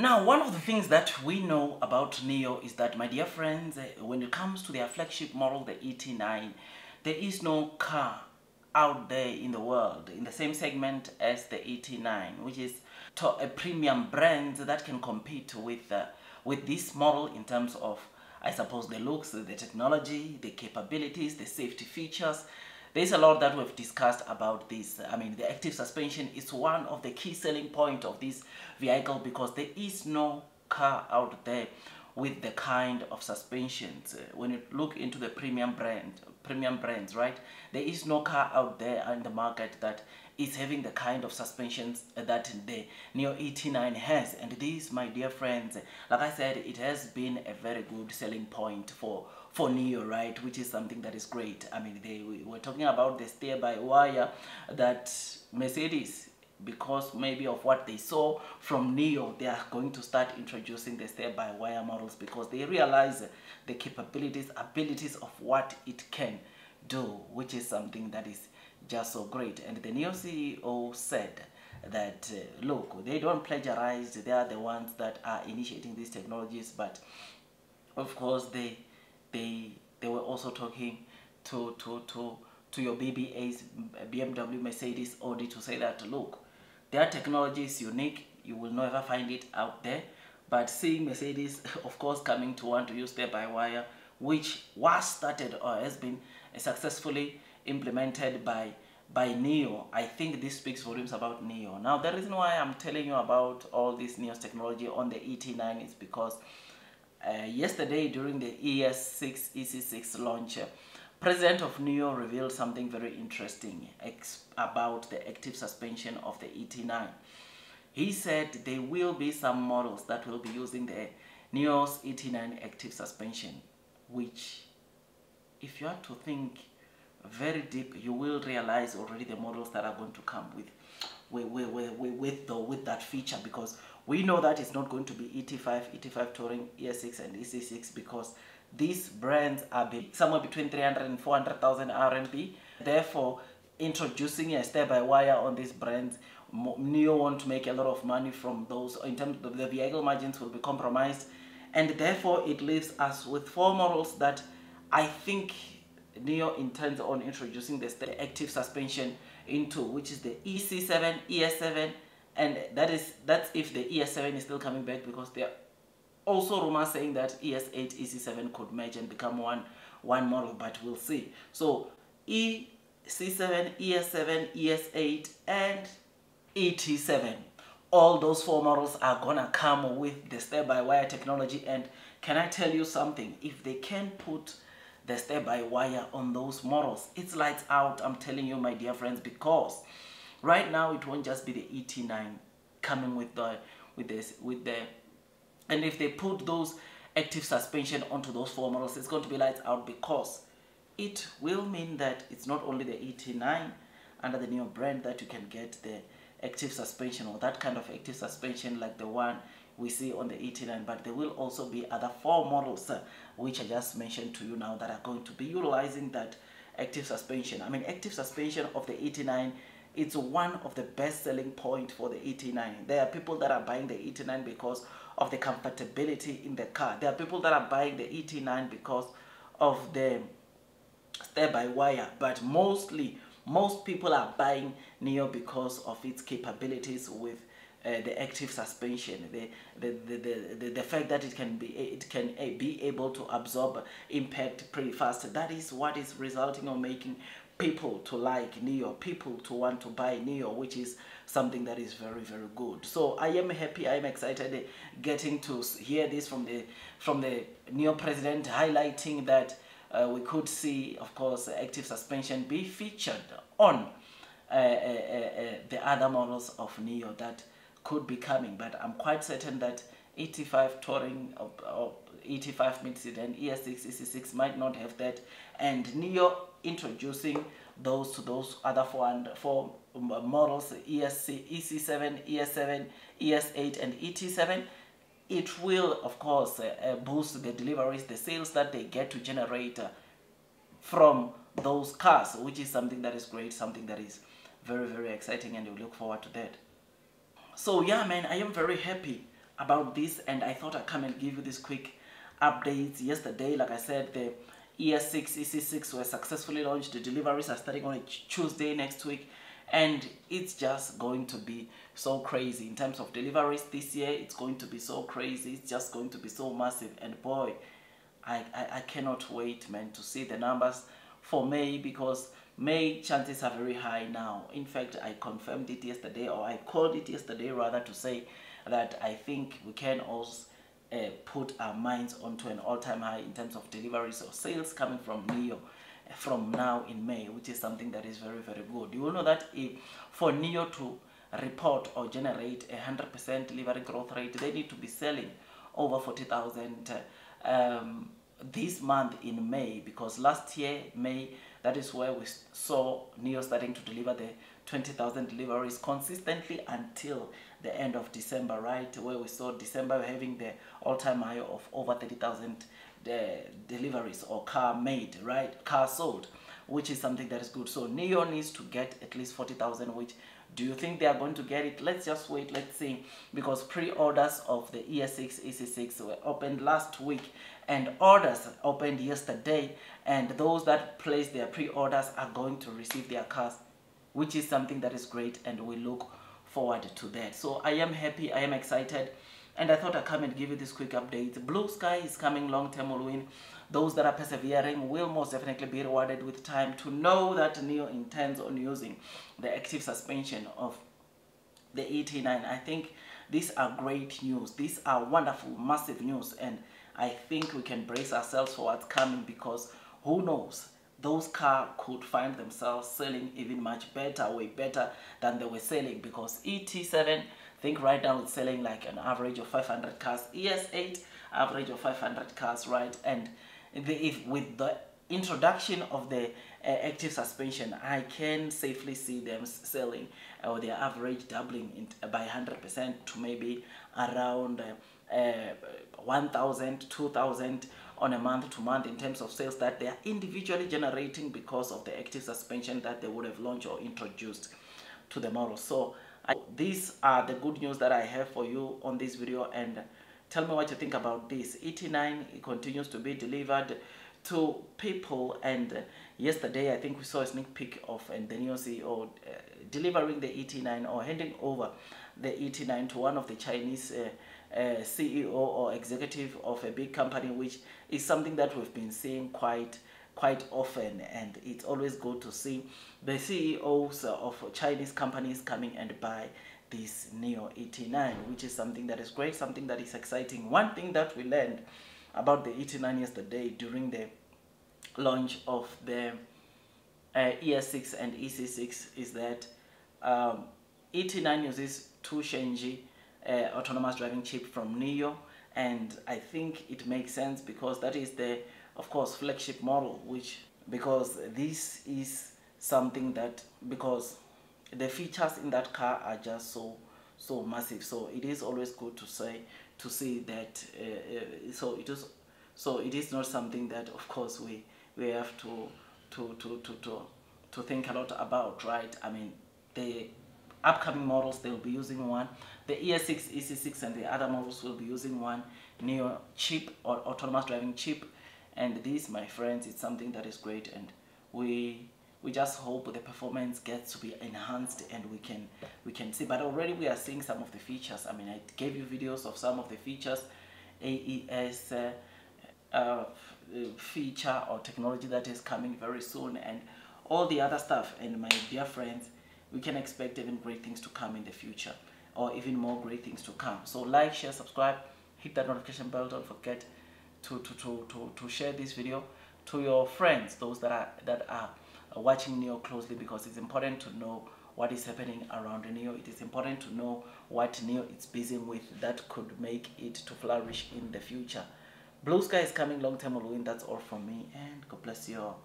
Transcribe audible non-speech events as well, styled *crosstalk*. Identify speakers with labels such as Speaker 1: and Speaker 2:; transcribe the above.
Speaker 1: Now, one of the things that we know about NIO is that, my dear friends, eh, when it comes to their flagship model, the ET9, there is no car out there in the world in the same segment as the ET9, which is a premium brand that can compete with uh, with this model in terms of, I suppose, the looks, the technology, the capabilities, the safety features. There's a lot that we've discussed about this. I mean, the active suspension is one of the key selling point of this vehicle because there is no car out there with the kind of suspensions. Uh, when you look into the premium brand, premium brands, right? There is no car out there in the market that is having the kind of suspensions that the NIO ET9 has. And this, my dear friends, like I said, it has been a very good selling point for for NIO, right? Which is something that is great. I mean, they we were talking about the steer-by-wire that Mercedes because maybe of what they saw from NIO, they are going to start introducing the steer-by-wire models because they realize the capabilities, abilities of what it can do, which is something that is just so great. And the NIO CEO said that, uh, look, they don't plagiarize, they are the ones that are initiating these technologies, but of course they, they, they were also talking to, to, to, to your BBAs, BMW, Mercedes, Audi to say that, look, their technology is unique. You will never find it out there. But seeing Mercedes, *laughs* of course, coming to want to use steer-by-wire, which was started or has been successfully implemented by by NIO. I think this speaks volumes about NIO. Now, the reason why I'm telling you about all this NIO's technology on the ET9 is because uh, yesterday during the ES6 EC6 launch, President of NIO revealed something very interesting about the active suspension of the ET9. He said there will be some models that will be using the NIO's ET9 active suspension, which if you have to think very deep, you will realize already the models that are going to come with with, with, with, with, the, with that feature because we know that it's not going to be ET5, ET5 Touring, ES6 and EC6 because these brands are somewhere between 300 and 400,000 RMB. Therefore, introducing a steer-by-wire on these brands, NIO want to make a lot of money from those. In terms of the vehicle margins will be compromised. And therefore, it leaves us with four models that I think NIO intends on introducing the active suspension into, which is the EC7, ES7, and that is that's if the ES7 is still coming back because they are also rumors saying that ES8, EC7 could merge and become one, one model, but we'll see. So EC7, ES7, ES8, and ET7. All those four models are gonna come with the steer-by-wire technology and can I tell you something? If they can put the steer-by-wire on those models, it's lights out, I'm telling you my dear friends, because right now it won't just be the ET9 coming with the with this with the and if they put those active suspension onto those four models, it's going to be lights out because it will mean that it's not only the ET9 under the new brand that you can get the active suspension or that kind of active suspension like the one we see on the ET9 but there will also be other four models uh, which I just mentioned to you now that are going to be utilizing that active suspension. I mean active suspension of the ET9 it's one of the best selling point for the ET9. There are people that are buying the ET9 because of the comfortability in the car. There are people that are buying the ET9 because of the steer-by-wire, but mostly, most people are buying NIO because of its capabilities with uh, the active suspension, the, the, the, the, the fact that it can be it can uh, be able to absorb impact pretty fast. That is what is resulting on making people to like NIO, people to want to buy NIO, which is something that is very, very good. So I am happy, I am excited getting to hear this from the, from the NIO president highlighting that uh, we could see, of course, active suspension be featured on uh, uh, uh, uh the other models of NIO that could be coming. But I'm quite certain that ET5 Touring or, or ET5 Mid-Sedan ES6, EC6 might not have that. And NIO introducing those to those other four, and four models, ESC, EC7, ES7, ES8, and ET7, it will, of course, uh, uh, boost the deliveries, the sales that they get to generate uh, from those cars, which is something that is great, something that is very, very exciting, and we look forward to that. So yeah, man, I am very happy about this and I thought I'd come and give you this quick updates. Yesterday, like I said, the ES6, EC6 were successfully launched. The deliveries are starting on Tuesday next week. And it's just going to be so crazy. In terms of deliveries this year it's going to be so crazy. It's just going to be so massive. And boy I, I, I cannot wait man to see the numbers for May because May chances are very high now. In fact I confirmed it yesterday or I called it yesterday rather to say that I think we can also uh, put our minds onto an all-time high in terms of deliveries or sales coming from NIO from now in May, which is something that is very, very good. You will know that if for NIO to report or generate a 100% delivery growth rate, they need to be selling over 40,000 um, this month in May because last year, May, that is where we saw NIO starting to deliver the 20,000 deliveries consistently until the end of December, right? Where we saw December having the all-time high of over 30,000 the uh, deliveries or car made, right? Car sold, which is something that is good. So NIO needs to get at least 40,000, which do you think they are going to get it? Let's just wait, let's see. Because pre-orders of the ES6, EC6 were opened last week and orders opened yesterday. And those that place their pre-orders are going to receive their cars, which is something that is great and we look forward to that. So I am happy, I am excited and I thought I'd come and give you this quick update. Blue Sky is coming long-term will win. Those that are persevering will most definitely be rewarded with time to know that NIO intends on using the active suspension of the ET9. I think these are great news. These are wonderful, massive news. And I think we can brace ourselves for what's coming because who knows? Those cars could find themselves selling even much better, way better than they were selling because ET7 think right now it's selling like an average of 500 cars. ES8 average of 500 cars right? And the, if with the introduction of the uh, active suspension I can safely see them selling or uh, their average doubling in, by 100% to maybe around uh, uh, 1000 2000 on a month to month in terms of sales that they are individually generating because of the active suspension that they would have launched or introduced to the model so I, these are the good news that I have for you on this video and tell me what you think about this. ET9 continues to be delivered to people and yesterday I think we saw a sneak peek of and the new CEO uh, delivering the ET9 or handing over the ET9 to one of the Chinese uh, uh, CEO or executive of a big company which is something that we've been seeing quite quite often. And it's always good to see the CEOs of Chinese companies coming and buy this NIO ET9 which is something that is great something that is exciting. One thing that we learned about the ET9 yesterday during the launch of the uh, ES6 and EC6 is that um, ET9 uses two Shenji uh, autonomous driving chip from NIO and I think it makes sense because that is the of course flagship model which because this is something that because the features in that car are just so so massive. So it is always good to say to see that uh, uh, so it is so it is not something that of course we we have to to to to to, to think a lot about right? I mean the upcoming models they will be using one. The es6 ec6 and the other models will be using one NIO chip or autonomous driving chip. And this my friends is something that is great and we we just hope the performance gets to be enhanced and we can we can see. But already we are seeing some of the features. I mean i gave you videos of some of the features aes uh, uh, feature or technology that is coming very soon and all the other stuff. And my dear friends we can expect even great things to come in the future or even more great things to come so like share subscribe hit that notification bell don't forget to, to, to, to, to share this video to your friends, those that are, that are watching NIO closely because it's important to know what is happening around NIO. It is important to know what NIO is busy with that could make it to flourish in the future. Blue Sky is coming long will win. That's all from me and God bless you all.